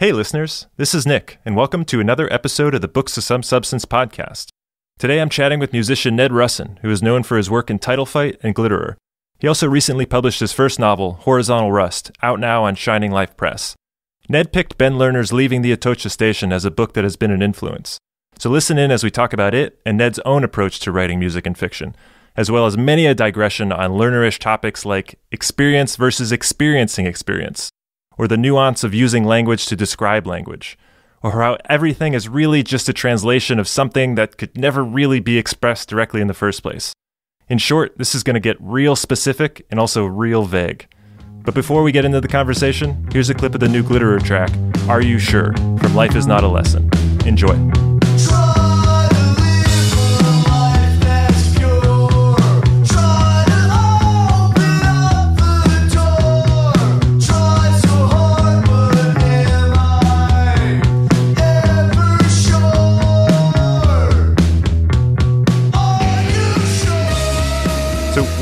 Hey, listeners, this is Nick, and welcome to another episode of the Books of Some Substance podcast. Today I'm chatting with musician Ned Russin, who is known for his work in Title Fight and Glitterer. He also recently published his first novel, Horizontal Rust, out now on Shining Life Press. Ned picked Ben Lerner's Leaving the Atocha Station as a book that has been an influence. So listen in as we talk about it and Ned's own approach to writing music and fiction, as well as many a digression on Lernerish topics like experience versus experiencing experience, or the nuance of using language to describe language, or how everything is really just a translation of something that could never really be expressed directly in the first place. In short, this is going to get real specific and also real vague. But before we get into the conversation, here's a clip of the new Glitterer track, Are You Sure? from Life is Not a Lesson. Enjoy.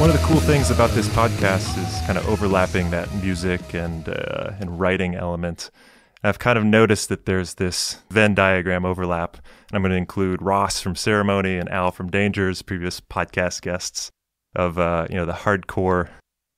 One of the cool things about this podcast is kind of overlapping that music and uh, and writing element. I've kind of noticed that there's this Venn diagram overlap, and I'm going to include Ross from Ceremony and Al from Dangers, previous podcast guests of uh, you know the hardcore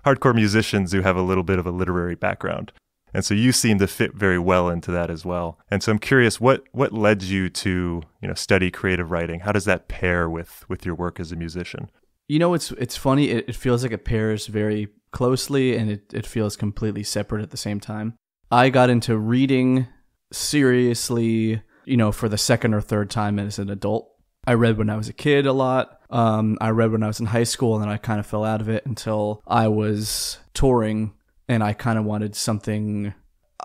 hardcore musicians who have a little bit of a literary background. And so you seem to fit very well into that as well. And so I'm curious what what led you to, you know, study creative writing? How does that pair with with your work as a musician? You know, it's it's funny. It, it feels like it pairs very closely, and it, it feels completely separate at the same time. I got into reading seriously, you know, for the second or third time as an adult. I read when I was a kid a lot. Um, I read when I was in high school, and then I kind of fell out of it until I was touring, and I kind of wanted something.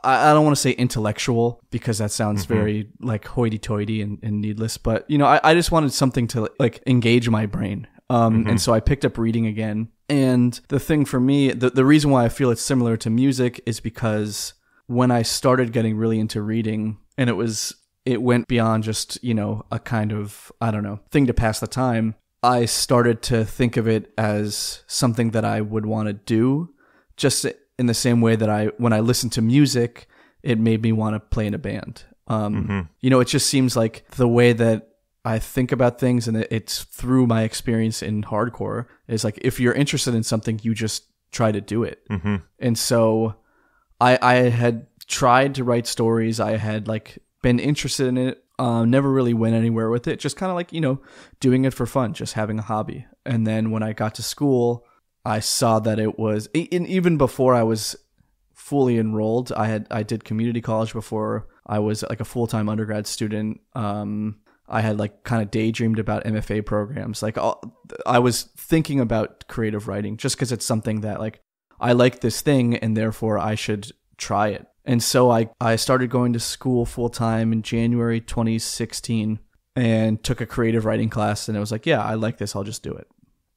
I, I don't want to say intellectual because that sounds very like hoity-toity and, and needless, but you know, I, I just wanted something to like engage my brain. Um, And so I picked up reading again. And the thing for me, the, the reason why I feel it's similar to music is because when I started getting really into reading, and it was, it went beyond just, you know, a kind of, I don't know, thing to pass the time. I started to think of it as something that I would want to do, just in the same way that I, when I listened to music, it made me want to play in a band. Um, You know, it just seems like the way that I think about things and it's through my experience in hardcore is like if you're interested in something, you just try to do it. Mhm. And so I I had tried to write stories. I had like been interested in it. Uh, never really went anywhere with it. Just kind of like you know doing it for fun, just having a hobby. And then when I got to school, I saw that it was and even before I was fully enrolled. I had I did community college before I was like a full time undergrad student. Um, I had like kind of daydreamed about MFA programs. Like I was thinking about creative writing just because it's something that like I like this thing and therefore I should try it. And so I I started going to school full time in January 2016 and took a creative writing class and I was like, yeah, I like this. I'll just do it.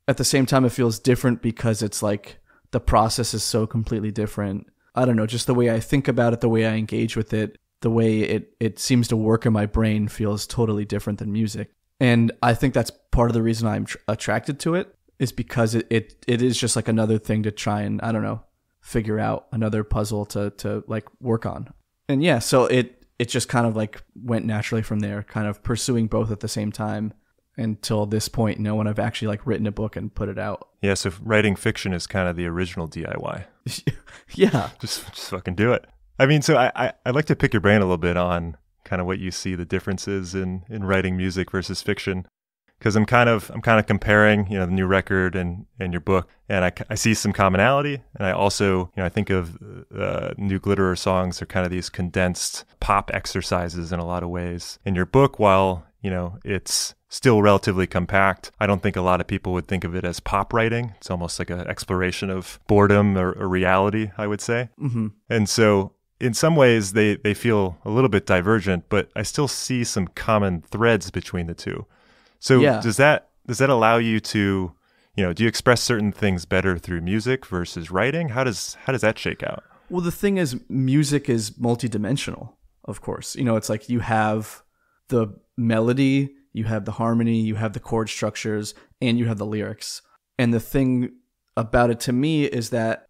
At the same time, it feels different because it's like the process is so completely different. I don't know, just the way I think about it, the way I engage with it, the way it, it seems to work in my brain feels totally different than music. And I think that's part of the reason I'm tr- attracted to it is because it, it, it is just like another thing to try and, I don't know, figure out another puzzle to, to like work on. And yeah, so it, it just kind of like went naturally from there, kind of pursuing both at the same time until this point, you know, when I've actually like written a book and put it out. Yeah, so writing fiction is kind of the original DIY. yeah. Just just fucking do it. I mean, so I, I I'd like to pick your brain a little bit on kind of what you see the differences in in writing music versus fiction. Because I'm kind of I'm kind of comparing you know the new record and and your book and I, I see some commonality and I also you know I think of uh, new glitterer songs are kind of these condensed pop exercises in a lot of ways. In your book while you know it's still relatively compact I don't think a lot of people would think of it as pop writing. It's almost like an exploration of boredom or, or reality I would say. Hmm and so in some ways they, they feel a little bit divergent, but I still see some common threads between the two. So Yeah. does that does that allow you to, you know, do you express certain things better through music versus writing? How does how does that shake out? Well, the thing is, music is multidimensional, of course. You know, it's like you have the melody, you have the harmony, you have the chord structures, and you have the lyrics. And the thing about it to me is that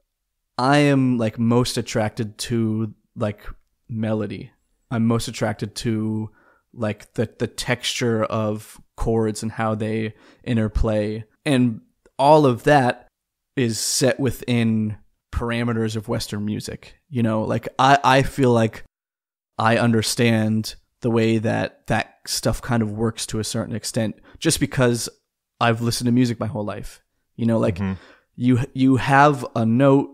I am like most attracted to like melody. I'm most attracted to like the the texture of chords and how they interplay and all of that is set within parameters of western music you know like i i feel like i understand the way that that stuff kind of works to a certain extent just because i've listened to music my whole life you know like Mhm. you you have a note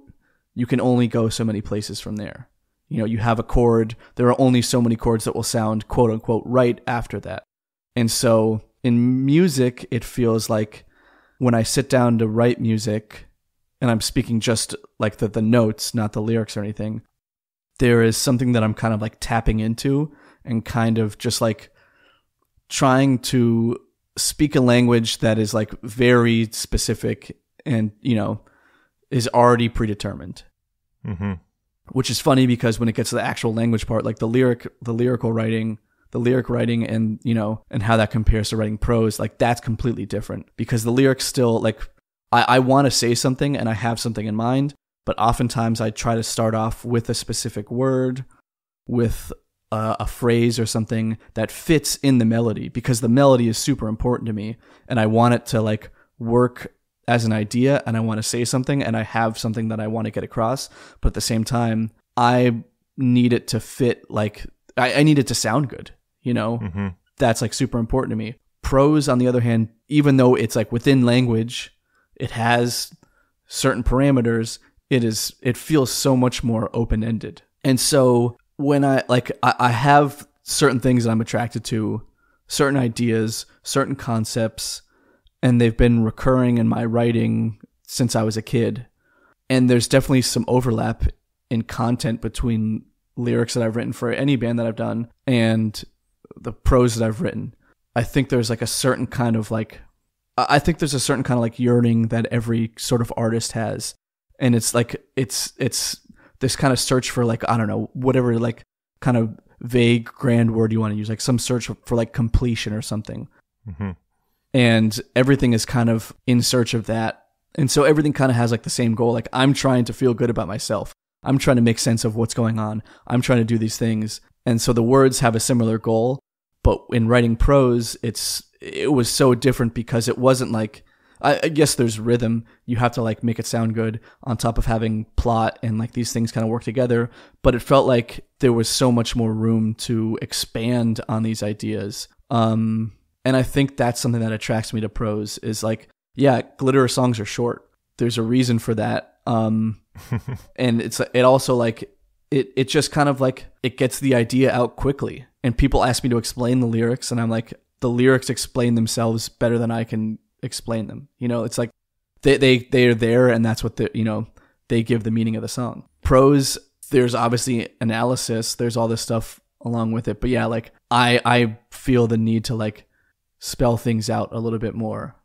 you can only go so many places from there you know you have a chord. There are only so many chords that will sound quote unquote right after that. And so in music it feels like when i sit down to write music and i'm speaking just like the, the notes not the lyrics or anything there is something that i'm kind of like tapping into and kind of just like trying to speak a language that is like very specific and you know is already predetermined. Hmm which is funny because when it gets to the actual language part like the lyric the lyrical writing the lyric writing and you know and how that compares to writing prose like that's completely different because the lyrics still like i, I want to say something and i have something in mind but oftentimes i try to start off with a specific word with a, a phrase or something that fits in the melody because the melody is super important to me and i want it to like work as an idea and I want to say something and I have something that I want to get across, but at the same time, I need it to fit like I, I need it to sound good, you know? hmm That's like super important to me. Prose, on the other hand, even though it's like within language, it has certain parameters, it is it feels so much more open ended. And so when I like I, I have certain things that I'm attracted to, certain ideas, certain concepts, and they've been recurring in my writing since I was a kid. And there's definitely some overlap in content between lyrics that I've written for any band that I've done and the prose that I've written. I think there's like a certain kind of like I think there's a certain kind of like yearning that every sort of artist has. And it's like it's it's this kind of search for like I don't know, whatever like kind of vague grand word you want to use, like some search for, like completion or something Mm hmm and everything is kind of in search of that. And so everything kind of has like the same goal. Like I'm trying to feel good about myself. I'm trying to make sense of what's going on. I'm trying to do these things. And so the words have a similar goal, but in writing prose, it's it was so different because it wasn't like I, I guess there's rhythm. You have to like make it sound good on top of having plot and like these things kind of work together. But it felt like there was so much more room to expand on these ideas. Um, and I think that's something that attracts me to prose is like, yeah, Glitterer songs are short. There's a reason for that. Um, and it's it also like it it just kind of like it gets the idea out quickly. And people ask me to explain the lyrics, and I'm like, the lyrics explain themselves better than I can explain them. You know, it's like they they they are there, and that's what the you know they give the meaning of the song. Prose, there's obviously analysis. There's all this stuff along with it, but yeah, like I I feel the need to like spell things out a little bit more,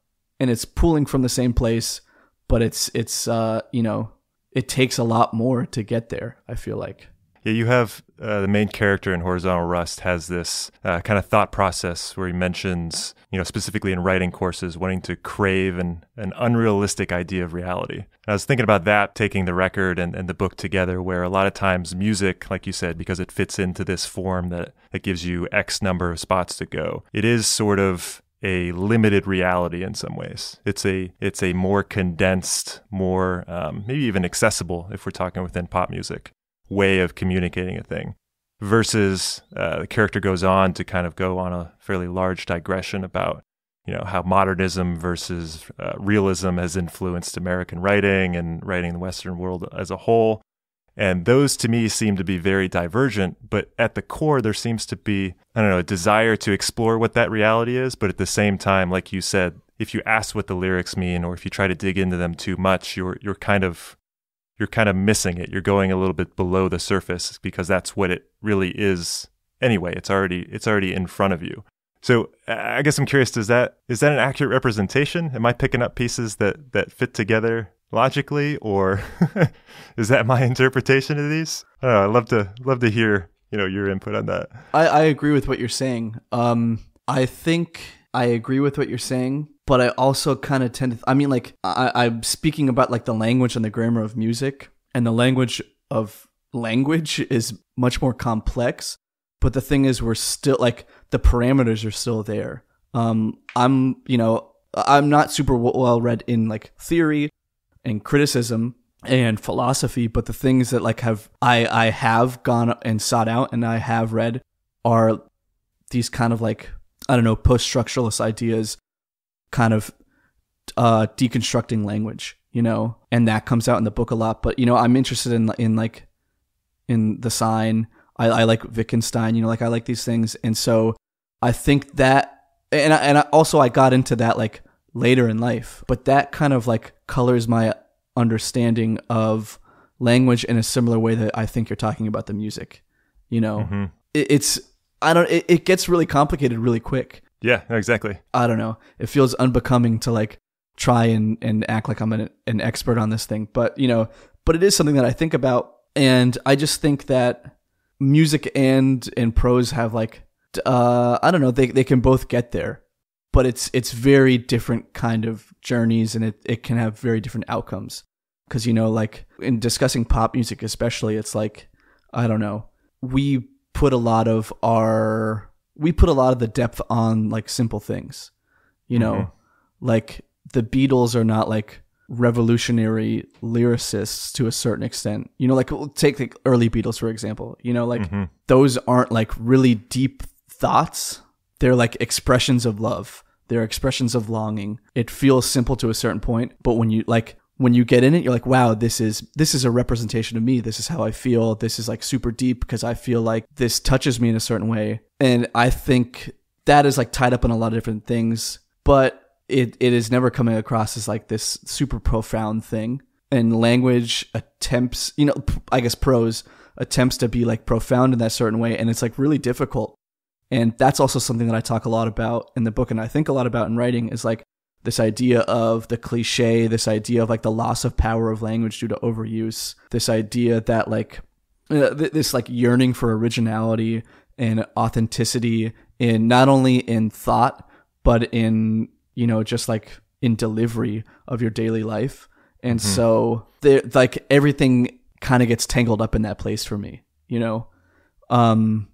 and it's pulling from the same place, but it's it's uh you know it takes a lot more to get there. I feel like. Yeah, you have uh, the main character in Horizontal Rust has this uh, kind of thought process where he mentions, you know, specifically in writing courses, wanting to crave an, an unrealistic idea of reality. And I was thinking about that, taking the record and, and the book together, where a lot of times music, like you said, because it fits into this form that, that gives you X number of spots to go, it is sort of a limited reality in some ways. It's a it's a more condensed, more um, maybe even accessible if we're talking within pop music way of communicating a thing versus uh, the character goes on to kind of go on a fairly large digression about you know how modernism versus uh, realism has influenced American writing and writing in the Western world as a whole. And those to me seem to be very divergent, but at the core, there seems to be, I don't know, a desire to explore what that reality is. But at the same time, like you said, if you ask what the lyrics mean or if you try to dig into them too much, you're, you're kind of you're kind of missing it. You're going a little bit below the surface because that's what it really is anyway. It's already it's already in front of you. So I guess I'm curious: does that is that an accurate representation? Am I picking up pieces that that fit together logically, or is that my interpretation of these? I know. I'd love to love to hear you know your input on that. I, I agree with what you're saying. Um, I think I agree with what you're saying, but I also kind of tend to. I mean, like I, I'm speaking about like the language and the grammar of music, and the language of language is much more complex. but the thing is we're still like the parameters are still there um i'm you know i'm not super well read in like theory and criticism and philosophy but the things that like have i i have gone and sought out and i have read are these kind of like i don't know post-structuralist ideas kind of uh deconstructing language you know and that comes out in the book a lot but you know i'm interested in in like in the sign I, I like Wittgenstein, you know, like I like these things. And so I think that, and I, and I also I got into that like later in life, but that kind of like colors my understanding of language in a similar way that I think you're talking about the music. You know, Mm-hmm. it, it's, I don't, it, it gets really complicated really quick. Yeah, exactly. I don't know. It feels unbecoming to like try and, and act like I'm an, an expert on this thing, but you know, but it is something that I think about. And I just think that music and and prose have like uh I don't know they they can both get there but it's it's very different kind of journeys and it it can have very different outcomes cuz you know like in discussing pop music especially it's like I don't know we put a lot of our we put a lot of the depth on like simple things you know Mhm. like the Beatles are not like revolutionary lyricists to a certain extent. You know, like we'll take the early Beatles for example. You know, like Mhm. those aren't like really deep thoughts. They're like expressions of love. They're expressions of longing. It feels simple to a certain point, but when you like when you get in it, you're like, wow, this is this is a representation of me. This is how I feel. This is like super deep because I feel like this touches me in a certain way. And I think that is like tied up in a lot of different things, but it, it is never coming across as like this super profound thing. And language attempts, you know, I guess prose attempts to be like profound in that certain way. And it's like really difficult. And that's also something that I talk a lot about in the book and I think a lot about in writing is like this idea of the cliche, this idea of like the loss of power of language due to overuse, this idea that like uh, th- this like yearning for originality and authenticity in not only in thought but in you know just like in delivery of your daily life. And so there like everything kind of gets tangled up in that place for me you know? Um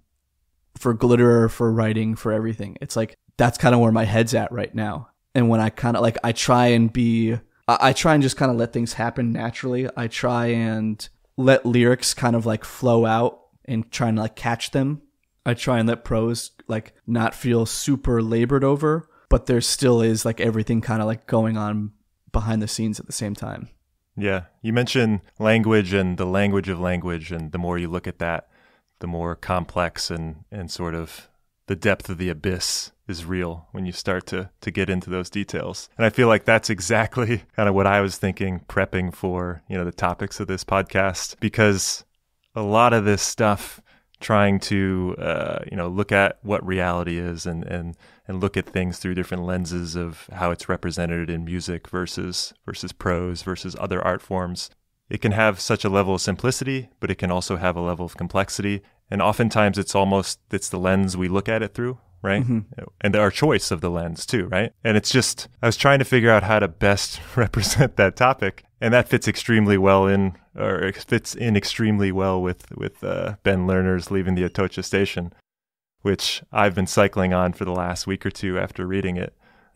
for Glitterer for writing for everything. It's like that's kind of where my head's at right now and when i kind of like i try and be I, I try and just kind of let things happen naturally. I try and let lyrics kind of like flow out and try and like catch them. I try and let prose like not feel super labored over but there still is like everything kind of like going on behind the scenes at the same time. Yeah. You mentioned language and the language of language, and the more you look at that, the more complex and, and sort of the depth of the abyss is real when you start to, to get into those details. And I feel like that's exactly kind of what I was thinking prepping for, you know, the topics of this podcast, because a lot of this stuff trying to uh, you know look at what reality is and, and and look at things through different lenses of how it's represented in music versus versus prose versus other art forms it can have such a level of simplicity but it can also have a level of complexity and oftentimes it's almost it's the lens we look at it through right? And our choice of the lens too right? And it's just i was trying to figure out how to best represent that topic. And that fits extremely well in or fits in extremely well with with uh, ben lerner's leaving the atocha station which i've been cycling on for the last week or two after reading it.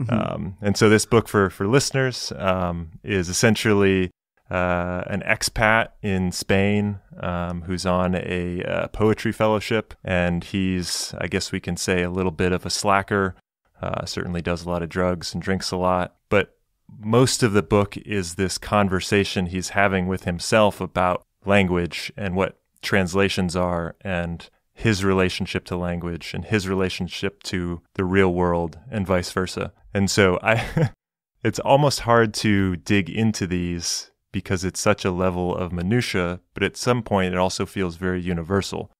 Um, and so this book for for listeners um, is essentially uh, an expat in Spain um, who's on a uh, poetry fellowship, and he's, I guess we can say, a little bit of a slacker. Uh, certainly does a lot of drugs and drinks a lot, but most of the book is this conversation he's having with himself about language and what translations are and his relationship to language and his relationship to the real world and vice versa. And so I it's almost hard to dig into these because it's such a level of minutia, but at some point it also feels very universal.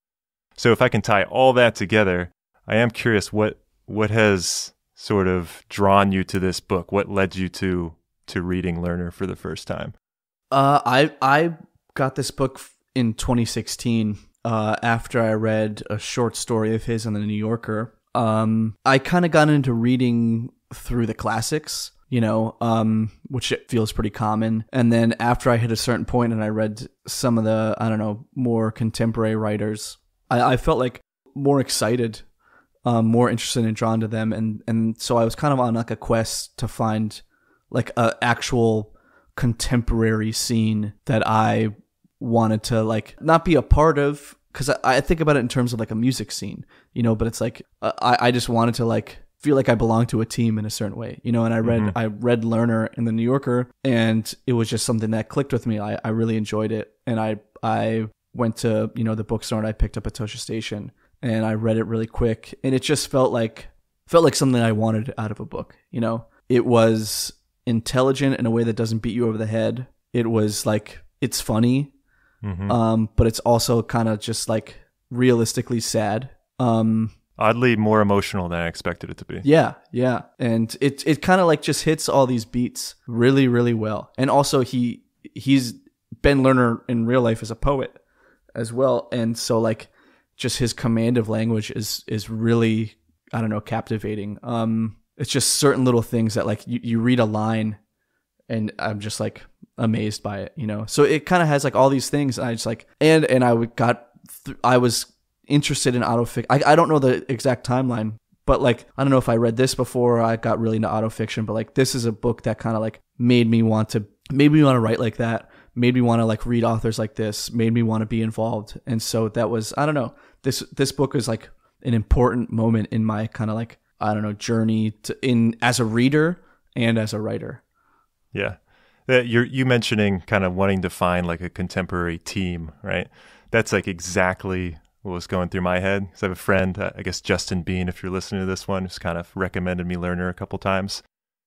So if I can tie all that together, I am curious what what has sort of drawn you to this book? What led you to to reading Lerner for the first time? Uh, I I got this book in 2016 uh, after I read a short story of his in the New Yorker. Um, I kind of got into reading through the classics, you know, um, which it feels pretty common. And then after I hit a certain point and I read some of the I don't know more contemporary writers, I, I felt like more excited, um, more interested and drawn to them, and and so I was kind of on like a quest to find like a actual contemporary scene that I wanted to like not be a part of because I, I think about it in terms of like a music scene, you know. But it's like uh, I I just wanted to like feel like I belong to a team in a certain way, you know. And I read Mhm. I read Lerner in the New Yorker, and it was just something that clicked with me. I I really enjoyed it, and I I went to you know the bookstore and I picked up Atocha Station and I read it really quick, and it just felt like felt like something I wanted out of a book. You know, it was intelligent in a way that doesn't beat you over the head. It was like it's funny, hmm um, but it's also kind of just like realistically sad. Um, Oddly more emotional than I expected it to be. yeah, yeah, and it it kind of like just hits all these beats really, really well. And also he he's Ben Lerner in real life is a poet as well, and so like just his command of language is is really I don't know captivating. Um, it's just certain little things that like you, you read a line, and I'm just like amazed by it, you know. So it kind of has like all these things. And I just like and and I got I was interested in autofiction. I I don't know the exact timeline, but like I don't know if I read this before I got really into autofiction, but like this is a book that kind of like made me want to made me want to write like that, made me want to like read authors like this, made me want to be involved. And so that was I don't know. This this book is like an important moment in my kind of like I don't know journey to in as a reader and as a writer. Yeah. That you're you mentioning kind of wanting to find like a contemporary team, right? That's like exactly what was going through my head. Because I have a friend, uh, I guess Justin Bean, if you're listening to this one, who's kind of recommended me Lerner a couple times.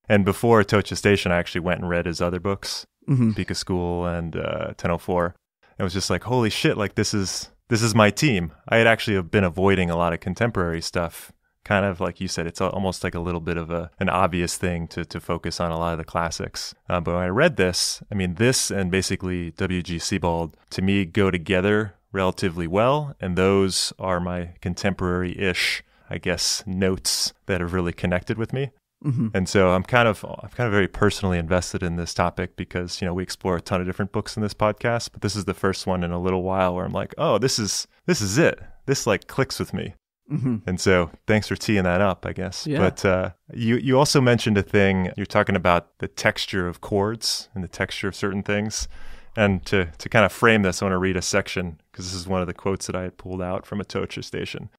And before Tocha Station, I actually went and read his other books, hmm Pika School and uh, 1004. It was just like, holy shit! Like this is this is my team. I had actually been avoiding a lot of contemporary stuff. Kind of like you said, it's al- almost like a little bit of a an obvious thing to to focus on a lot of the classics. Uh, but when I read this, I mean, this and basically W.G. Sebald to me go together relatively well, and those are my contemporary-ish, I guess, notes that have really connected with me. hmm And so I'm kind of I'm kind of very personally invested in this topic because you know we explore a ton of different books in this podcast, but this is the first one in a little while where I'm like, oh, this is this is it. This like clicks with me. hmm And so thanks for teeing that up, I guess. Yeah. But uh, you you also mentioned a thing. You're talking about the texture of chords and the texture of certain things. And to to kind of frame this, I want to read a section because this is one of the quotes that I had pulled out from Atocha station.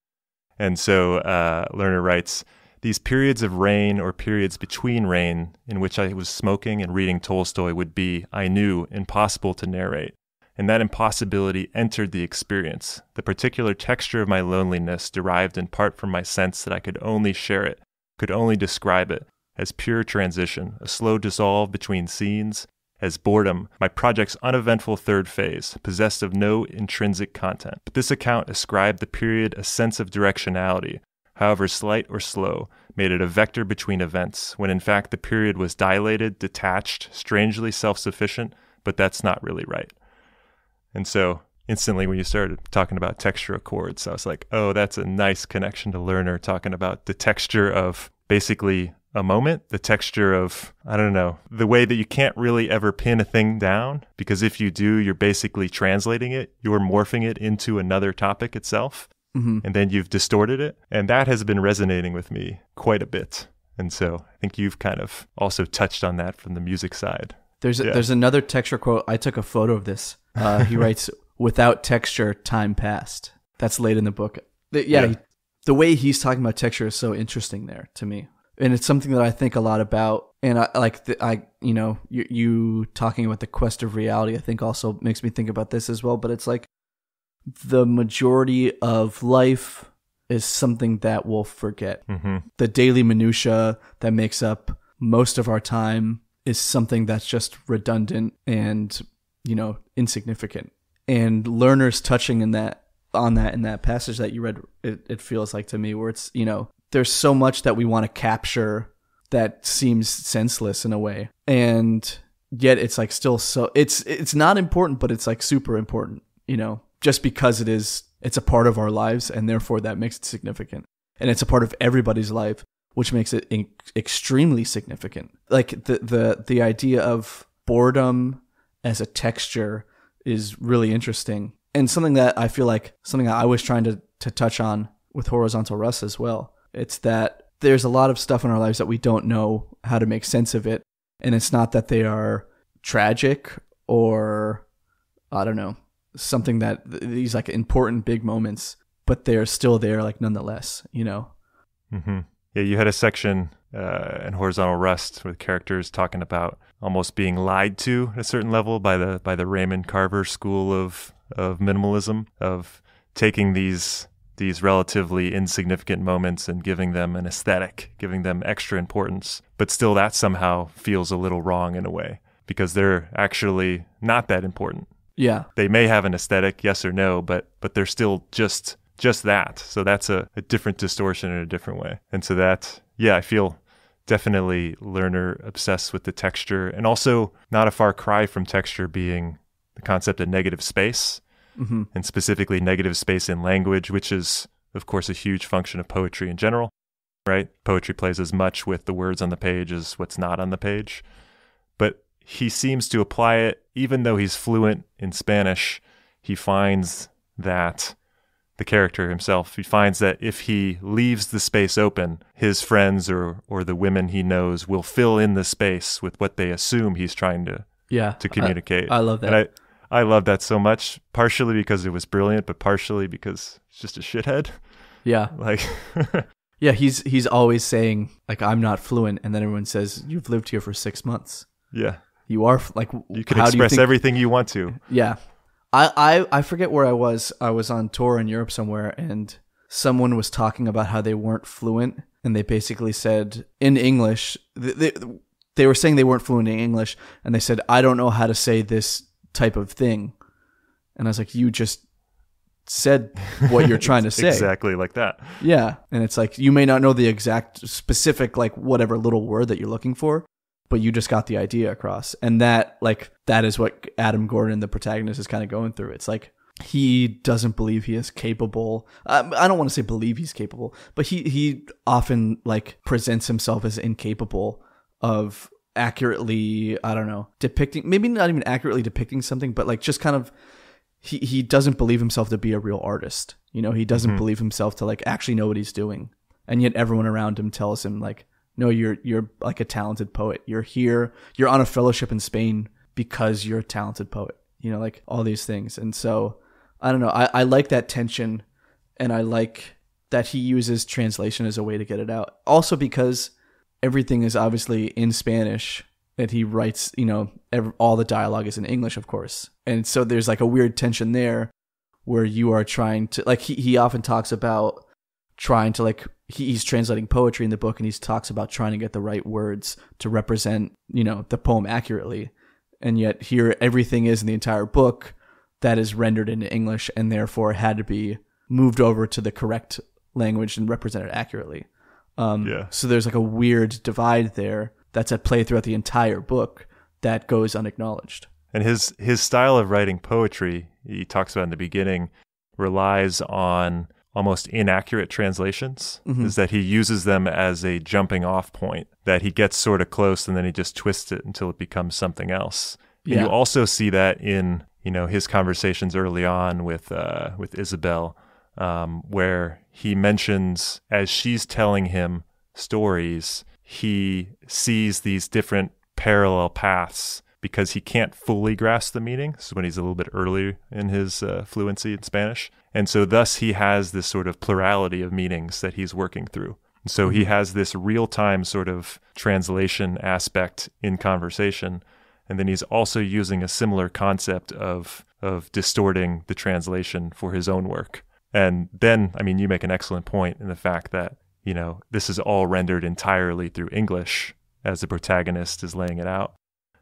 And so uh, Lerner writes. These periods of rain or periods between rain in which I was smoking and reading Tolstoy would be, I knew, impossible to narrate. And that impossibility entered the experience. The particular texture of my loneliness derived in part from my sense that I could only share it, could only describe it, as pure transition, a slow dissolve between scenes, as boredom, my project's uneventful third phase, possessed of no intrinsic content. But this account ascribed the period a sense of directionality, however slight or slow, made it a vector between events, when in fact the period was dilated, detached, strangely self sufficient, but that's not really right. And so instantly when you started talking about texture of chords, I was like, oh, that's a nice connection to Lerner talking about the texture of basically a moment, the texture of, I don't know, the way that you can't really ever pin a thing down because if you do, you're basically translating it, you're morphing it into another topic itself hmm and then you've distorted it. And that has been resonating with me quite a bit. And so I think you've kind of also touched on that from the music side. There's Yeah. there's another texture quote. I took a photo of this. Uh, he writes, "Without texture, time passed." That's late in the book. The- yeah, Yeah. he- the way he's talking about texture is so interesting there to me, and it's something that I think a lot about. And I like the, I you know you, you talking about the quest of reality. I think also makes me think about this as well. But it's like the majority of life is something that we'll forget hmm the daily minutia that makes up most of our time is something that's just redundant and you know insignificant and Lerner's touching in that on that in that passage that you read it, it feels like to me where it's you know there's so much that we want to capture that seems senseless in a way. And yet it's like still so it's it's not important but it's like super important you know just because it is it's a part of our lives and therefore that makes it significant. And it's a part of everybody's life which makes it in- extremely significant. Like the the the idea of boredom as a texture is really interesting. And something that i feel like something i was trying to to touch on with Horizontal Rust as well. It's that there's a lot of stuff in our lives that we don't know how to make sense of it. And it's not that they are tragic or, I don't know, something that these like important big moments, but they're still there, like nonetheless, you know? Mm-hmm. Yeah, you had a section uh, in Horizontal Rust with characters talking about almost being lied to at a certain level by the by the Raymond Carver school of of minimalism of taking these these relatively insignificant moments and giving them an aesthetic, giving them extra importance. But still, that somehow feels a little wrong in a way because they're actually not that important. Yeah. They may have an aesthetic, yes or no, but but they're still just just that. So that's a, a different distortion in a different way. And so that, yeah, I feel definitely Lerner obsessed with the texture and also not a far cry from texture being the concept of negative space Mm-hmm. and specifically negative space in language, which is, of course, a huge function of poetry in general, right? Poetry plays as much with the words on the page as what's not on the page. But he seems to apply it, even though he's fluent in Spanish, he finds that the character himself, he finds that if he leaves the space open, his friends or, or the women he knows will fill in the space with what they assume he's trying to, Yeah. to communicate. I, I love that. And I, love that so much, partially because it was brilliant, but partially because it's just a shithead. yeah. Like, Yeah. He's, he's always saying, like, I'm not fluent. And then everyone says, You've lived here for six months. yeah, You are, like, you can how do you express think- everything you want to. Yeah. I, I, I forget where I was. I was on tour in Europe somewhere and someone was talking about how they weren't fluent and they basically said in English, they, they, they were saying they weren't fluent in English and they said, I don't know how to say this type of thing. And I was like, you just said what you're trying to say. Exactly like that. Yeah. And it's like, you may not know the exact specific, like, whatever little word that you're looking for, but you just got the idea across. And that, like, that is what Adam Gordon, the protagonist, is kind of going through. It's like, he doesn't believe he is capable. Um, I don't want to say believe he's capable, but he, he often, like, presents himself as incapable of accurately, I don't know, depicting, maybe not even accurately depicting something, but, like, just kind of he he doesn't believe himself to be a real artist. You know, he doesn't mm-hmm. believe himself to like actually know what he's doing. And yet everyone around him tells him like, "No, you're you're like a talented poet. You're here. You're on a fellowship in Spain because you're a talented poet." You know, like all these things. And so, I don't know. I I like that tension and I like that he uses translation as a way to get it out. Also because everything is obviously in Spanish that he writes, you know, ev all the dialogue is in English, of course. And so there's like a weird tension there where you are trying to, like, he, he often talks about trying to, like, he, he's translating poetry in the book and he talks about trying to get the right words to represent, you know, the poem accurately. And yet here, everything is in the entire book that is rendered into English and therefore had to be moved over to the correct language and represented accurately. Um, Yeah. So there's like a weird divide there that's at play throughout the entire book that goes unacknowledged. And his his style of writing poetry, he talks about in the beginning, relies on almost inaccurate translations. Mm-hmm. Is that he uses them as a jumping off point, that he gets sort of close and then he just twists it until it becomes something else. Yeah. you also see that in you know his conversations early on with uh, with Isabel, um, where he mentions as she's telling him stories, he sees these different parallel paths because he can't fully grasp the meaning. This is when he's a little bit early in his uh, fluency in Spanish. And so, thus, he has this sort of plurality of meanings that he's working through. And so, he has this real time sort of translation aspect in conversation. And then he's also using a similar concept of, of distorting the translation for his own work. And then, I mean, you make an excellent point in the fact that, you know, this is all rendered entirely through English as the protagonist is laying it out.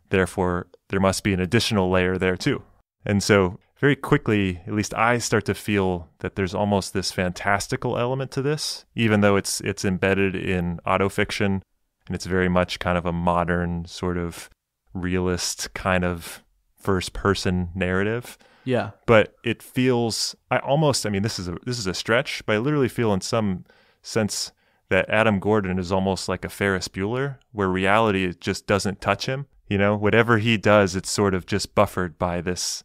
Therefore, there must be an additional layer there too. And so, very quickly, at least I start to feel that there's almost this fantastical element to this, even though it's it's embedded in autofiction and it's very much kind of a modern sort of realist kind of first person narrative Yeah. but it feels I almost I mean this is a this is a stretch, but I literally feel in some sense that Adam Gordon is almost like a Ferris Bueller, where reality just doesn't touch him. You know, whatever he does, it's sort of just buffered by this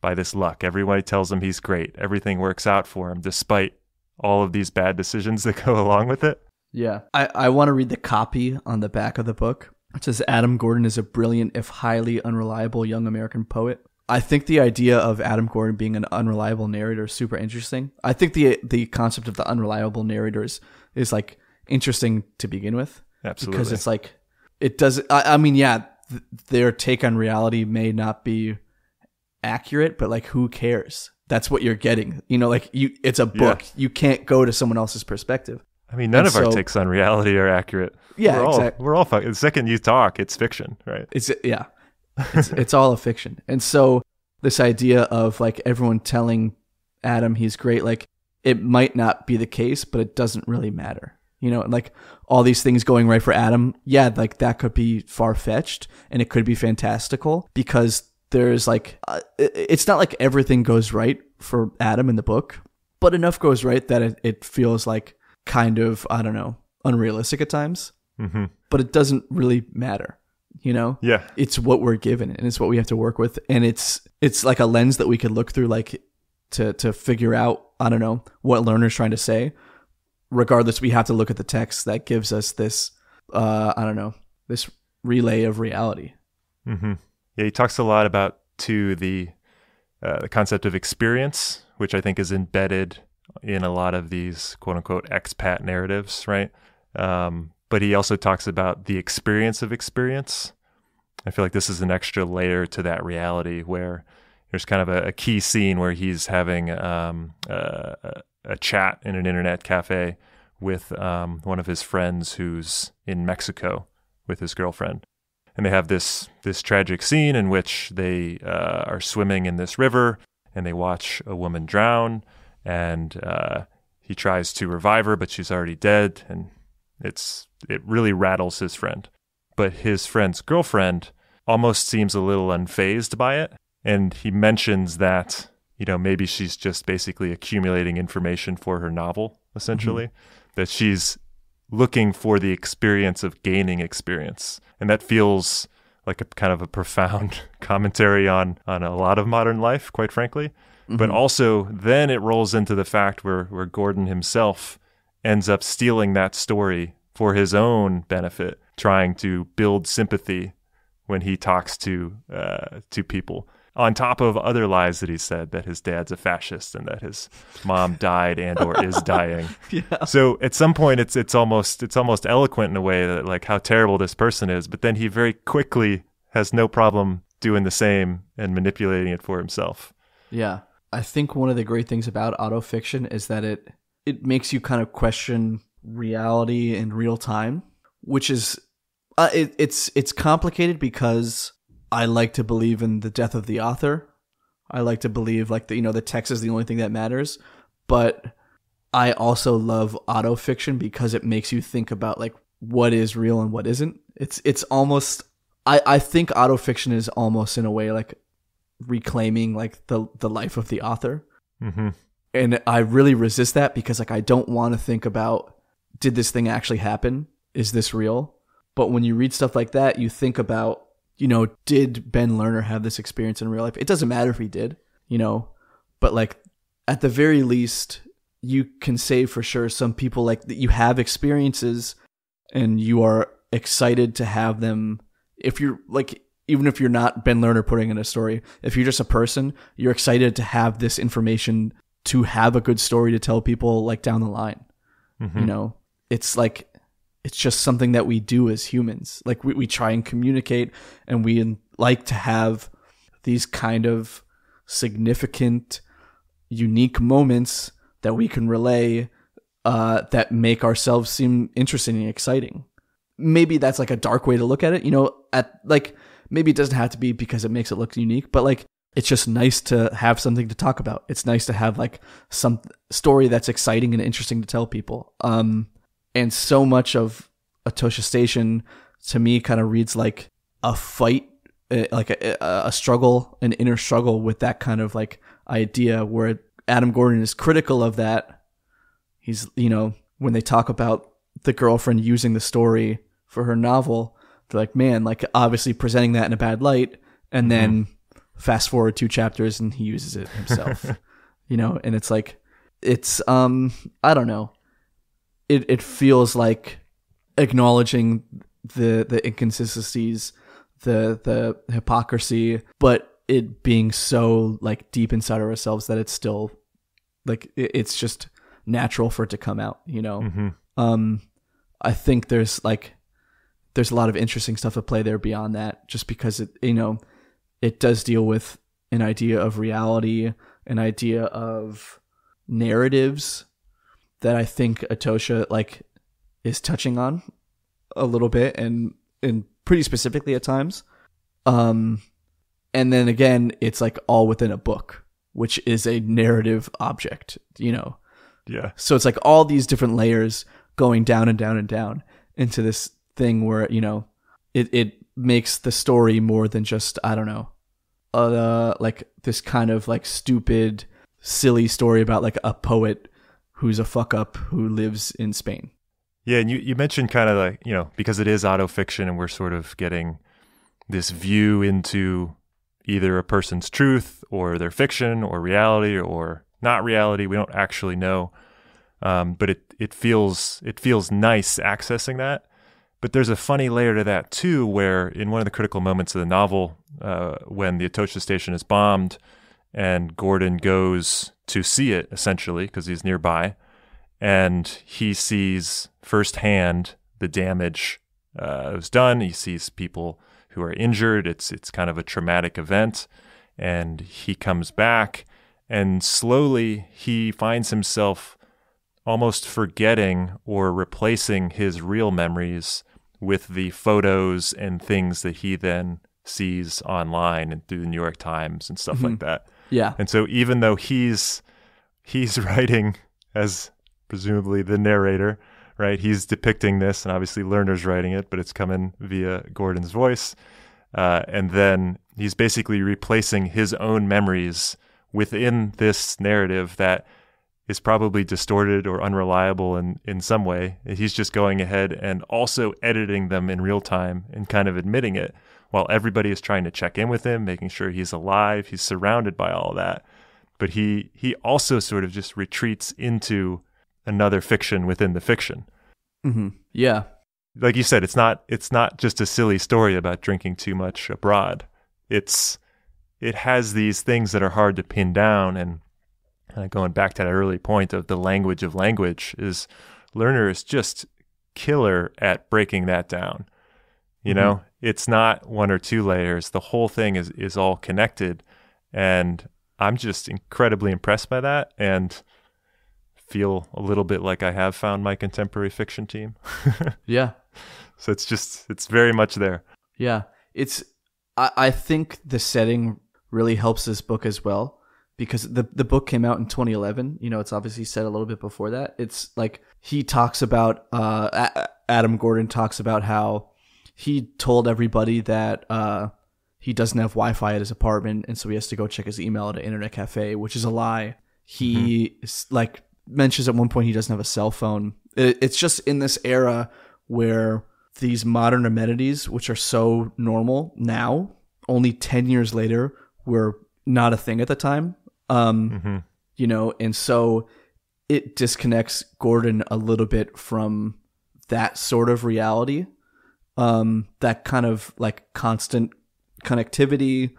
by this luck. Everybody tells him he's great. Everything works out for him, despite all of these bad decisions that go along with it. Yeah. I, I want to read the copy on the back of the book. It says Adam Gordon is a brilliant, if highly unreliable, young American poet. I think the idea of Adam Gordon being an unreliable narrator is super interesting. I think the the concept of the unreliable narrators is like interesting to begin with. Absolutely. Because it's like it does I, I mean, yeah, th- their take on reality may not be accurate, but like who cares? That's what you're getting. You know, like you it's a book. Yeah. You can't go to someone else's perspective. I mean, none And of our takes on reality are accurate. Yeah, we're all, exact- We're all fuck- The second you talk, it's fiction, right? It's yeah, it's, it's all a fiction. And so this idea of like everyone telling Adam he's great, like it might not be the case, but it doesn't really matter. You know, like all these things going right for Adam, yeah, like that could be far fetched and it could be fantastical because there's like uh, it's not like everything goes right for Adam in the book, but enough goes right that it, it feels like kind of I don't know unrealistic at times. hmm But it doesn't really matter. You know, Yeah. it's what we're given and it's what we have to work with and it's it's like a lens that we could look through like to to figure out i don't know what Lerner's trying to say regardless we have to look at the text that gives us this uh i don't know this relay of reality mm-hmm. Yeah, he talks a lot about to the uh, the concept of experience, which I think is embedded in a lot of these quote unquote expat narratives, right? Um, but he also talks about the experience of experience. I feel like this is an extra layer to that reality where there's kind of a, a key scene where he's having um, a, a chat in an internet cafe with um, one of his friends who's in Mexico with his girlfriend and they have this this tragic scene in which they uh, are swimming in this river and they watch a woman drown and uh, he tries to revive her but she's already dead and it's it really rattles his friend but his friend's girlfriend almost seems a little unfazed by it and he mentions that you know maybe she's just basically accumulating information for her novel essentially mm-hmm. that she's looking for the experience of gaining experience. And that feels like a kind of a profound commentary on on a lot of modern life, quite frankly. But mm-hmm. also then it rolls into the fact where where Gordon himself ends up stealing that story for his own benefit, trying to build sympathy when he talks to uh, to people. On top of other lies that he said that his dad's a fascist and that his mom died and or is dying. yeah So at some point it's it's almost it's almost eloquent in a way that like how terrible this person is, but then he very quickly has no problem doing the same and manipulating it for himself. yeah i think one of the great things about autofiction is that it it makes you kind of question reality in real time which is uh, it, it's it's complicated because I like to believe in the death of the author. I like to believe like the you know the text is the only thing that matters, but I also love autofiction because it makes you think about like what is real and what isn't. It's it's almost I I think autofiction is almost in a way like reclaiming like the the life of the author hmm and I really resist that because like I don't want to think about did this thing actually happen? Is this real? But when you read stuff like that, you think about, you know, did Ben Lerner have this experience in real life? It doesn't matter if he did, you know, but like at the very least, you can say for sure some people like that you have experiences and you are excited to have them. If you're like, even if you're not Ben Lerner putting in a story, if you're just a person, you're excited to have this information to have a good story to tell people like down the line. Mm-hmm. You know, it's like it's just something that we do as humans. Like we, we try and communicate and we like to have these kind of significant, unique moments that we can relay uh, that make ourselves seem interesting and exciting. Maybe that's like a dark way to look at it. You know, at like maybe it doesn't have to be because it makes it look unique, but like it's just nice to have something to talk about. It's nice to have like some story that's exciting and interesting to tell people. Um, and so much of Atocha Station to me kind of reads like a fight, uh, like a, a, a struggle, an inner struggle with that kind of like idea where Adam Gordon is critical of that. He's, you know, when they talk about the girlfriend using the story for her novel, they're like, man, like obviously presenting that in a bad light. And then fast forward two chapters and he uses it himself, you know, and it's like, it's um I don't know. It it feels like acknowledging the the inconsistencies, the the hypocrisy, but it being so like deep inside of ourselves that it's still like it, it's just natural for it to come out, you know. Mm-hmm. Um I think there's like there's a lot of interesting stuff at play there beyond that just because it you know it does deal with an idea of reality, an idea of narratives that I think Atocha like is touching on a little bit and and pretty specifically at times. Um and then again it's like all within a book, which is a narrative object, you know. Yeah. So it's like all these different layers going down and down and down into this thing where, you know, it it makes the story more than just I don't know, uh like this kind of like stupid silly story about like a poet who's a fuck up who lives in Spain. Yeah, and you, you mentioned kind of like, you know, because it is auto fiction and we're sort of getting this view into either a person's truth or their fiction or reality or not reality. We don't actually know. Um, but it, it feels it feels nice accessing that. But there's a funny layer to that too, where in one of the critical moments of the novel, uh, when the Atocha station is bombed, and Gordon goes to see it essentially because he's nearby, and he sees firsthand the damage uh, was done. He sees people who are injured. It's it's kind of a traumatic event, and he comes back, and slowly he finds himself almost forgetting or replacing his real memories with the photos and things that he then sees online and through the New York Times and stuff Mm-hmm. like that. Yeah. And so even though he's he's writing as presumably the narrator, right? He's depicting this, and obviously Lerner's writing it, but it's coming via Gordon's voice. Uh, and then he's basically replacing his own memories within this narrative that is probably distorted or unreliable in, in some way. He's just going ahead and also editing them in real time and kind of admitting it while everybody is trying to check in with him, making sure he's alive. He's surrounded by all that. But he he also sort of just retreats into another fiction within the fiction. Mm-hmm. Yeah. Like you said, it's not it's not just a silly story about drinking too much abroad. It's it has these things that are hard to pin down and uh, going back to that early point of the language of language is Lerner is just killer at breaking that down. You know, it's not one or two layers. The whole thing is is all connected, and I'm just incredibly impressed by that, and feel a little bit like I have found my contemporary fiction team. Yeah. so it's just it's very much there. Yeah. It's I, I think the setting really helps this book as well because the the book came out in 2011. You know, it's obviously set a little bit before that. It's like he talks about uh A- Adam Gordon talks about how he told everybody that uh he doesn't have Wi-Fi at his apartment and so he has to go check his email at an internet cafe, which is a lie. He s- like mentions at one point he doesn't have a cell phone. It, it's just in this era where these modern amenities, which are so normal now, only 10 years later, were not a thing at the time. Um, You know, and so it disconnects Gordon a little bit from that sort of reality, um, that kind of like constant connectivity,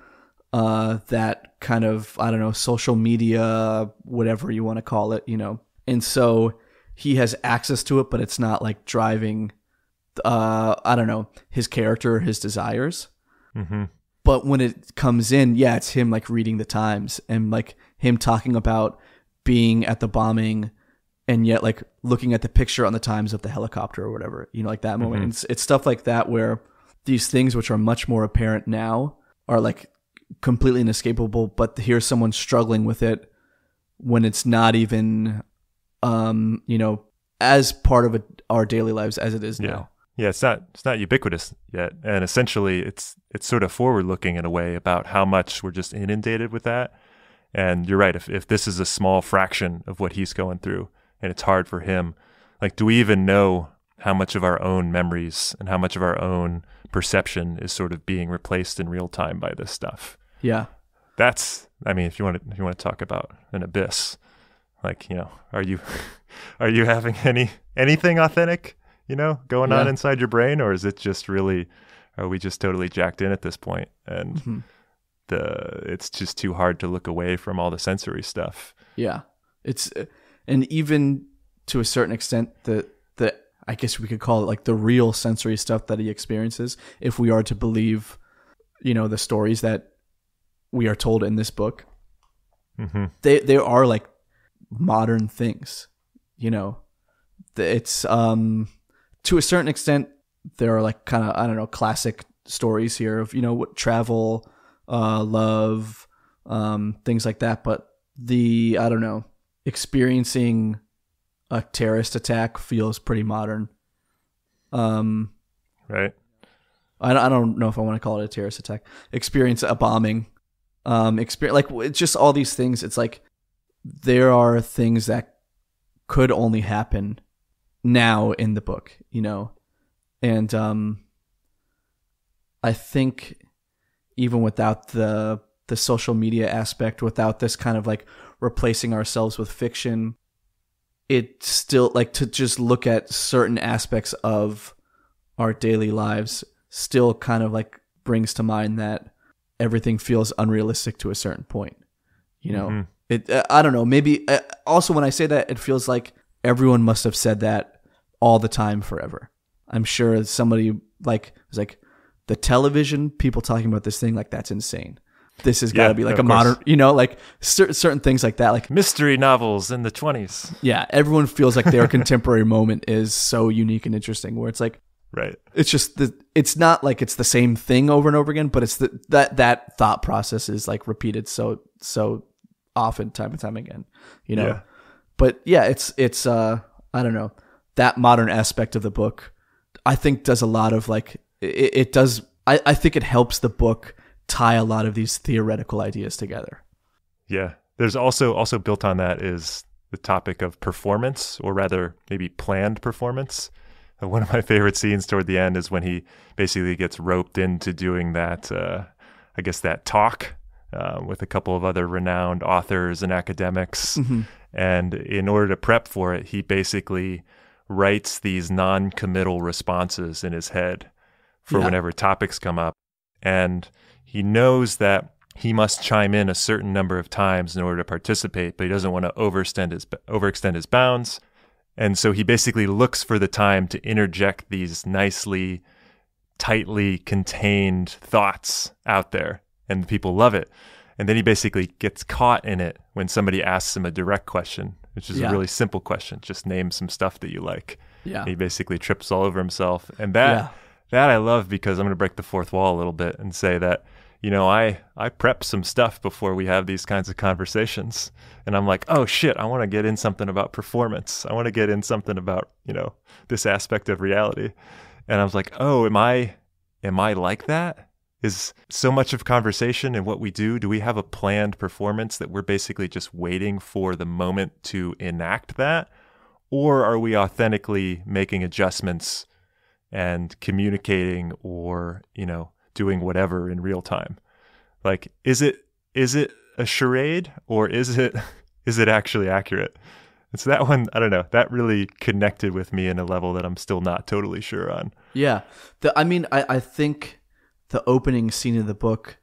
uh, that kind of, I don't know, social media, whatever you want to call it, you know. And so he has access to it, but it's not like driving uh I don't know his character or his desires. Mm-hmm. But when it comes in, yeah, it's him like reading the Times and like him talking about being at the bombing and yet like looking at the picture on the Times of the helicopter or whatever, you know, like that moment. It's it's stuff like that where these things which are much more apparent now are like completely inescapable, but here's someone struggling with it when it's not even um, you know, as part of a, our daily lives as it is Yeah. now. Yeah, it's not it's not ubiquitous yet, and essentially it's it's sort of forward looking in a way about how much we're just inundated with that. And you're right. If if this is a small fraction of what he's going through, and it's hard for him, like, do we even know how much of our own memories and how much of our own perception is sort of being replaced in real time by this stuff? Yeah. That's I mean, if you want to if you want to talk about an abyss, Like, you know, are you are you having any anything authentic, you know, going on inside your brain or is it just really are we just totally jacked in at this point and Mhm. the it's just too hard to look away from all the sensory stuff. Yeah, it's and even to a certain extent, the the I guess we could call it like the real sensory stuff that he experiences, if we are to believe, you know, the stories that we are told in this book. hmm They they are like modern things, you know. It's um to a certain extent there are like kind of I don't know classic stories here of you know what travel, uh, love, um, things like that. But the I don't know experiencing a terrorist attack feels pretty modern. Um, Right? I don't, I don't know if I want to call it a terrorist attack. Experience a bombing. Um, experience like it's just all these things. It's like there are things that could only happen now in the book, you know, and um, I think even without the the social media aspect, without this kind of like replacing ourselves with fiction, it still like to just look at certain aspects of our daily lives still kind of like brings to mind that everything feels unrealistic to a certain point. You know, Mhm. it. Uh, I don't know. Maybe uh, also when I say that, it feels like everyone must have said that all the time forever. I'm sure somebody like was like the television people talking about this thing like that's insane. This has got to be like a modern, you know, like cer- certain things like that. Like Mystery novels in the 20s. yeah, everyone feels like their contemporary moment is so unique and interesting. Where it's like Right. it's just the it's not like it's the same thing over and over again but it's the that that thought process is like repeated so so often time and time again you know Yeah. But yeah it's it's uh i don't know that modern aspect of the book i think does a lot of like it, it does I, I think it helps the book tie a lot of these theoretical ideas together Yeah. There's also also built on that is the topic of performance, or rather, maybe planned performance. Uh, One of my favorite scenes toward the end is when he basically gets roped into doing that. Uh, I guess that talk uh, with a couple of other renowned authors and academics, and in order to prep for it, he basically writes these non-committal responses in his head for Yeah. whenever topics come up, and he knows that he must chime in a certain number of times in order to participate, but he doesn't want to overextend his overextend his bounds. And so he basically looks for the time to interject these nicely, tightly contained thoughts out there, and people love it. And then he basically gets caught in it when somebody asks him a direct question, which is Yeah. a really simple question. Just name some stuff that you like. yeah He basically trips all over himself. And that Yeah. that I love because I'm going to break the fourth wall a little bit and say that you know I I prep some stuff before we have these kinds of conversations, and I'm like, oh shit, I want to get in something about performance. I want to get in something about you know this aspect of reality, and I was like, oh, am I am I like that? Is so much of conversation and what we do? Do we have a planned performance that we're basically just waiting for the moment to enact that? Or are we authentically making adjustments and communicating or, you know, doing whatever in real time? Like is it is it a charade or is it is it actually accurate? So that one, I don't know, that really connected with me in a level that I'm still not totally sure on. Yeah. The, I mean, I, I think the opening scene of the book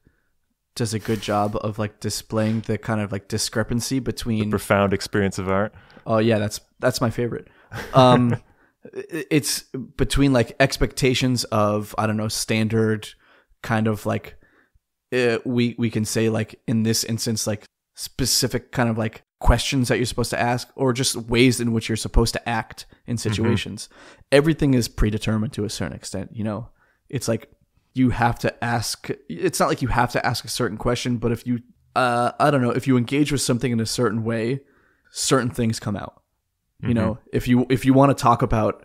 does a good job of like displaying the kind of like discrepancy between Profound experience of art. Oh yeah, that's that's my favorite. Um it's between like expectations of I don't know, standard kind of like uh, we we can say like in this instance like specific kind of like questions that you're supposed to ask or just ways in which you're supposed to act in situations. Everything is predetermined to a certain extent, you know. It's like you have to ask it's not like you have to ask a certain question, but if you uh I don't know, if you engage with something in a certain way, certain things come out. You know, if you if you want to talk about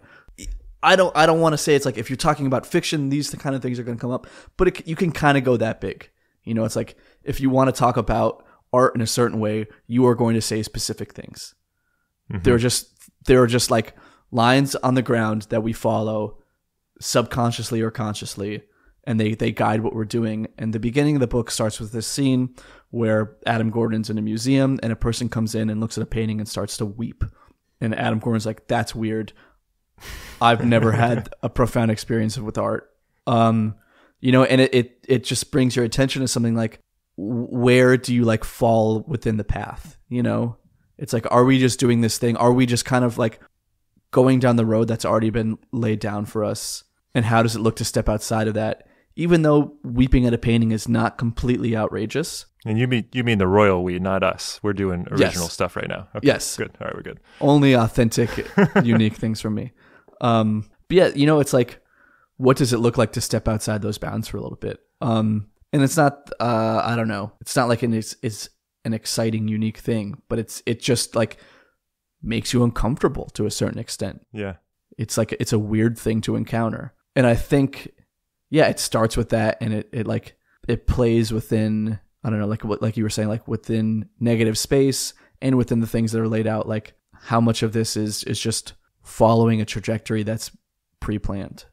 I don't I don't want to say it's like if you're talking about fiction, these the kind of things are going to come up, but it, you can kind of go that big. You know, it's like if you want to talk about art in a certain way, you are going to say specific things. There are just there are just like lines on the ground that we follow subconsciously or consciously and they they guide what we're doing. And the beginning of the book starts with this scene where Adam Gordon's in a museum and a person comes in and looks at a painting and starts to weep. And Adam Gordon's like, "That's weird. I've never had a profound experience with art." Um, you know, and it, it it just brings your attention to something like where do you like fall within the path? You know, it's like, are we just doing this thing? Are we just kind of like going down the road that's already been laid down for us? And how does it look to step outside of that? Even though weeping at a painting is not completely outrageous. And you mean you mean the royal we, not us. We're doing original Yes. stuff right now. Okay, Yes. Good. All right, we're good. Only authentic, unique things from me. Um, but yeah, you know, it's like, what does it look like to step outside those bounds for a little bit? Um, and it's not, uh, I don't know, it's not like an it's, it's an exciting, unique thing, but it's it just like makes you uncomfortable to a certain extent. Yeah. It's like it's a weird thing to encounter, and I think, yeah, it starts with that, and it it like it plays within I don't know, like what like you were saying, like within negative space and within the things that are laid out, like how much of this is is just following a trajectory that's pre-planned.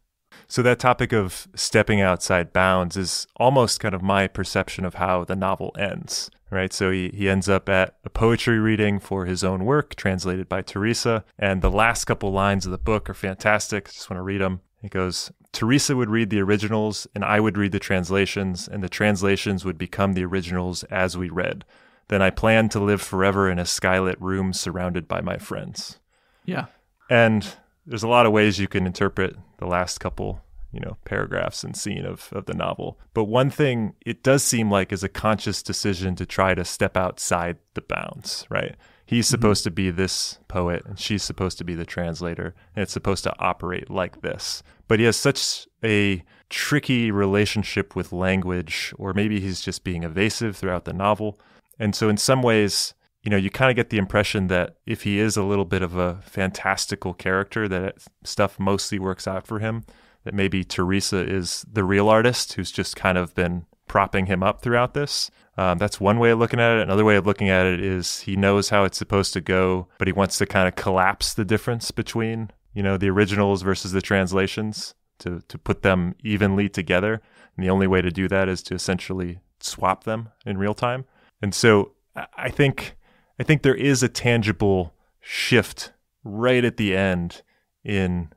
So that topic of stepping outside bounds is almost kind of my perception of how the novel ends, right? So he, he ends up at a poetry reading for his own work, translated by Teresa. And the last couple lines of the book are fantastic. Just want to read them. It goes, Teresa would read the originals and I would read the translations, and the translations would become the originals as we read. Then I planned to live forever in a skylit room surrounded by my friends. Yeah. And there's a lot of ways you can interpret the last couple, you know, paragraphs and scene of, of the novel. But one thing it does seem like is a conscious decision to try to step outside the bounds, right? He's mm-hmm. supposed to be this poet and she's supposed to be the translator, and it's supposed to operate like this. But he has such a tricky relationship with language, or maybe he's just being evasive throughout the novel. And so, in some ways, you know, you kind of get the impression that if he is a little bit of a fantastical character, that stuff mostly works out for him. That maybe Teresa is the real artist who's just kind of been propping him up throughout this. Um, that's one way of looking at it. Another way of looking at it is he knows how it's supposed to go, but he wants to kind of collapse the difference between, you know, the originals versus the translations to, to put them evenly together. And the only way to do that is to essentially swap them in real time. And so I- think I think there is a tangible shift right at the end in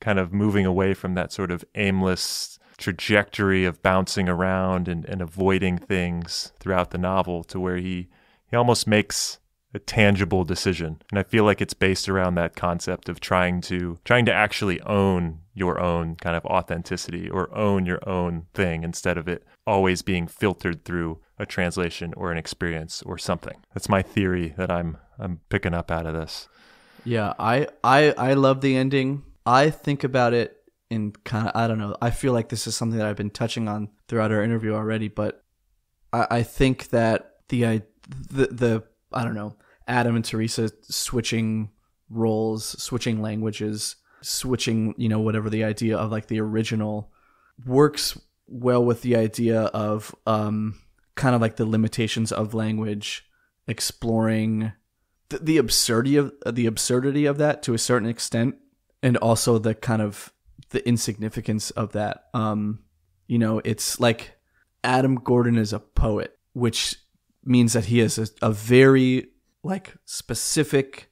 kind of moving away from that sort of aimless trajectory of bouncing around and, and avoiding things throughout the novel to where he, he almost makes a tangible decision. And I feel like it's based around that concept of trying to trying to actually own your own kind of authenticity or own your own thing instead of it always being filtered through a translation or an experience or something. That's my theory that I'm I'm picking up out of this. Yeah, I I I love the ending. I think about it in kind of I don't know. I feel like this is something that I've been touching on throughout our interview already, but I, I think that the I the the I don't know Adam and Teresa switching roles, switching languages, switching you know whatever the idea of like the original works well with the idea of um kind of like the limitations of language, exploring the, the absurdity of the absurdity of that to a certain extent, and also the kind of the insignificance of that. Um, you know, it's like Adam Gordon is a poet, which means that he has a, a very like specific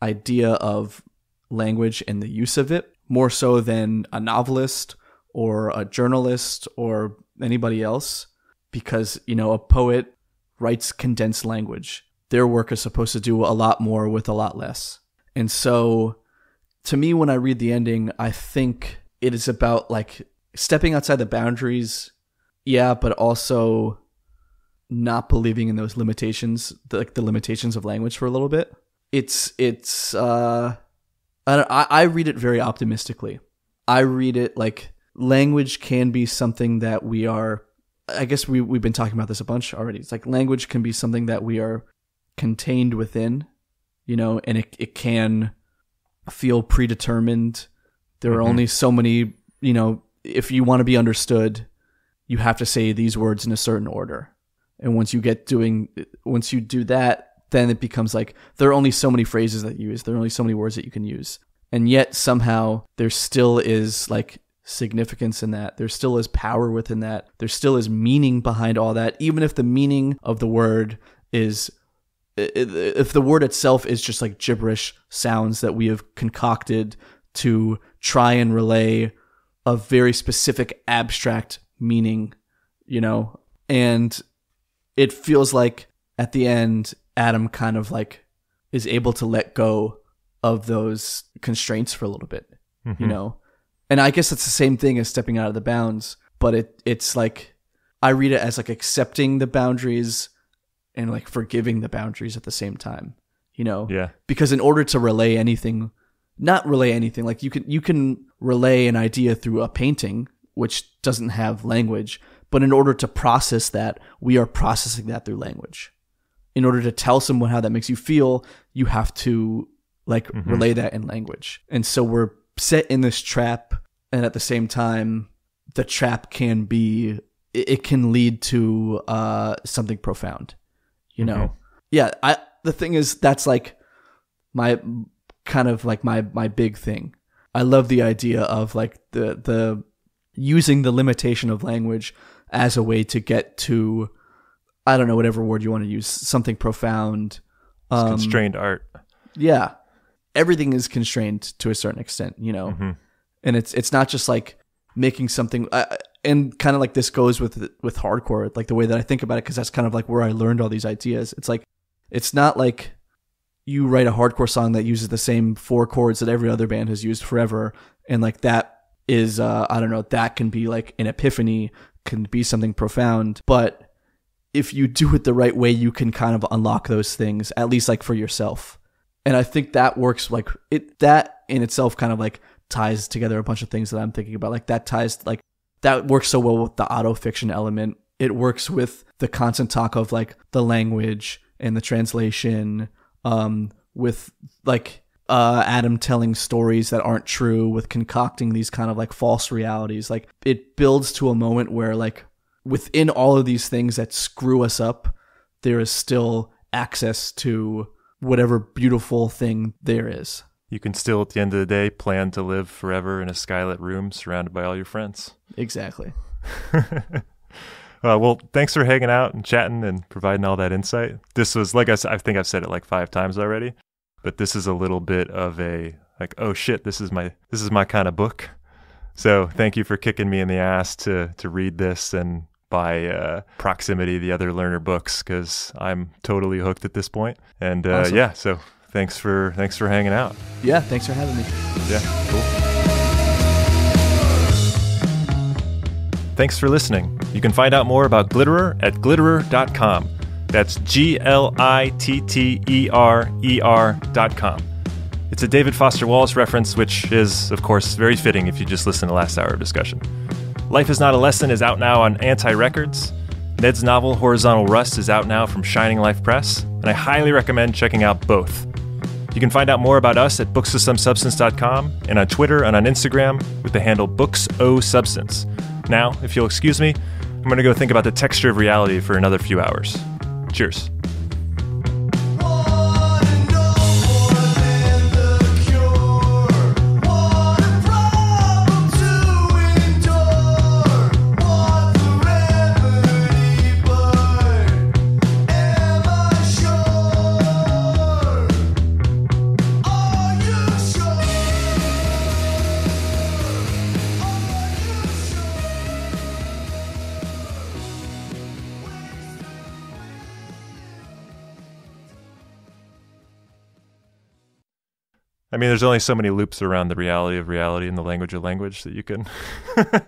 idea of language and the use of it, more so than a novelist or a journalist or anybody else, because you know a poet writes condensed language their work is supposed to do a lot more with a lot less. And so to me when I read the ending, I think it is about like stepping outside the boundaries, yeah, but also not believing in those limitations, the, like the limitations of language for a little bit. It's it's uh I, I read it very optimistically. I read it like language can be something that we are I guess we we've been talking about this a bunch already. It's like language can be something that we are contained within, you know, and it it can feel predetermined. There are Mhm. only so many, you know, if you want to be understood, you have to say these words in a certain order. And once you get doing once you do that, then it becomes like there are only so many phrases that you use. There are only so many words that you can use. And yet somehow there still is like significance in that. There still is power within that. There still is meaning behind all that, even if the meaning of the word is if the word itself is just like gibberish sounds that we have concocted to try and relay a very specific abstract meaning, you know, and it feels like at the end, Adam kind of like is able to let go of those constraints for a little bit, mm-hmm. you know, and I guess it's the same thing as stepping out of the bounds, but it it's like I read it as like accepting the boundaries and like forgiving the boundaries at the same time, you know, yeah, because in order to relay anything not relay anything. Like you can you can relay an idea through a painting which doesn't have language, but in order to process that, we are processing that through language. In order to tell someone how that makes you feel, you have to like mm-hmm. relay that in language. And so we're set in this trap and at the same time the trap can be it can lead to uh something profound. You know. Mm-hmm. Yeah, I the thing is that's like my kind of like my my big thing. I love the idea of like the the using the limitation of language as a way to get to I don't know whatever word you want to use something profound. Um, constrained art. Yeah, everything is constrained to a certain extent, you know, mm-hmm. and it's it's not just like making something. Uh, and kind of like this goes with with hardcore, like the way that I think about it, because that's kind of like where I learned all these ideas. It's like it's not like you write a hardcore song that uses the same four chords that every other band has used forever and like that is uh i don't know that can be like an epiphany can be something profound. But if you do it the right way you can kind of unlock those things at least like for yourself. And i think that works like it that in itself kind of like ties together a bunch of things that i'm thinking about. Like that ties like that works so well with the auto fiction element it works with the constant talk of like the language and the translation um, with like uh, Adam telling stories that aren't true, with concocting these kind of like false realities. Like it builds to a moment where like within all of these things that screw us up, there is still access to whatever beautiful thing there is. You can still, at the end of the day, plan to live forever in a skylit room surrounded by all your friends. Exactly. Uh, well, thanks for hanging out and chatting and providing all that insight. This was, like I I think I've said it like five times already, but this is a little bit of a like, oh shit, this is my this is my kind of book. So thank you for kicking me in the ass to to read this and by uh, proximity the other Lerner books because I'm totally hooked at this point. And uh, awesome. yeah, so thanks for thanks for hanging out. Yeah, thanks for having me. Yeah, cool. Thanks for listening. You can find out more about Glitterer at glitterer.com. That's G L I T T E R E R.com. It's a David Foster Wallace reference, which is, of course, very fitting if you just listen to last hour of discussion. Life is Not a Lesson is out now on Anti Records. Ned's novel, Horizontal Rust, is out now from Shining Life Press, and I highly recommend checking out both. You can find out more about us at booksofsomesubstance.com and on Twitter and on Instagram with the handle BooksOSubstance. Now, if you'll excuse me, I'm going to go think about the texture of reality for another few hours. Cheers. I mean, there's only so many loops around the reality of reality and the language of language that you can